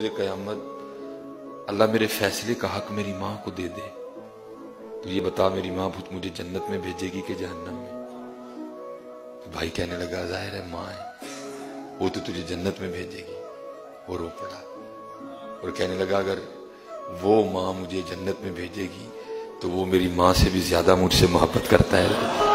क़यामत अल्लाह मेरे फैसले का हक मेरी माँ को दे दे। तो ये बता मेरी माँ मुझे जन्नत में भेजेगी कि जहन्नम में? तो भाई कहने लगा, ज़ाहिर है माँ है। वो तो तुझे जन्नत में भेजेगी। वो रो पड़ा। और कहने लगा, अगर वो माँ मुझे जन्नत में भेजेगी तो वो मेरी माँ से भी ज़्यादा मुझसे मोहब्बत करता है।